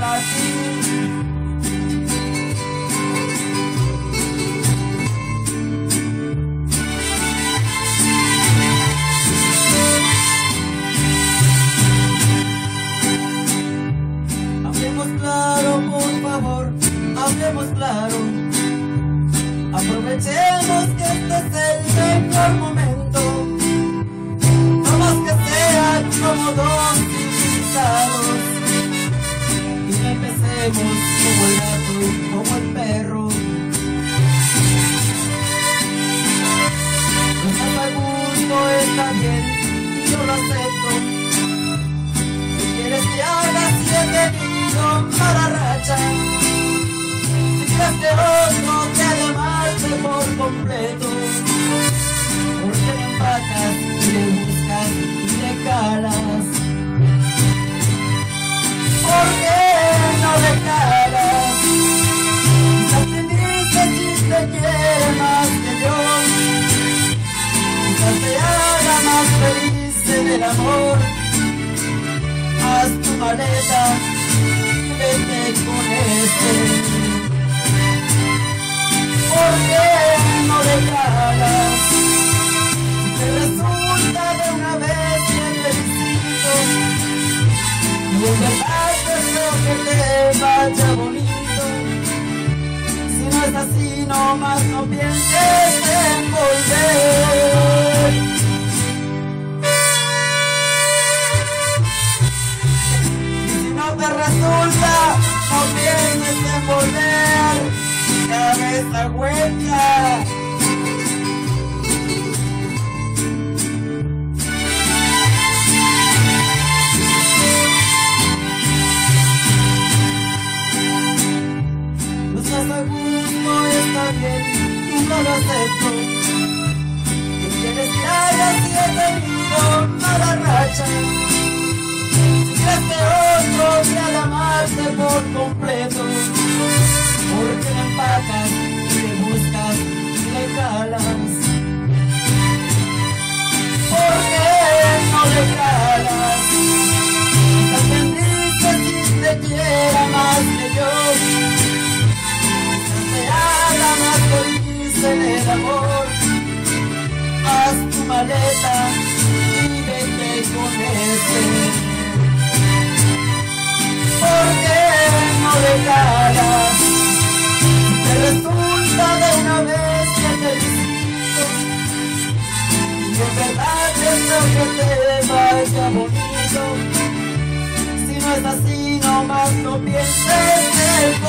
para ti. claro, por favor, hablemos claro. Aprovechemos que este es el mejor momento. Como el perro. No al mundo está bien y yo lo acepto. Si quieres que haga siete niños para racha, si crees que otro te ha de amarte por completo, porque me empacas más feliz el amor. Haz tu maleta vete con este. ¿Por qué no le te resulta de una vez te felicito. Y en verdad deseo que te vaya bonito. Si no es así, no más no pienses en volver. No pienses en volver. Cabeza hueca. No estás a gusto, está tú no lo acepto. Que quieres que haya siete nido mala racha. Si completo, porque le empacas le buscas le calas. ¿Por qué no le calas? Quizás bendice si te quiera más que yo te haga más feliz en el amor. Haz tu maleta y vete con este. Verdad deseo que te vaya bonito. Si no es así, no más no pienses en volver.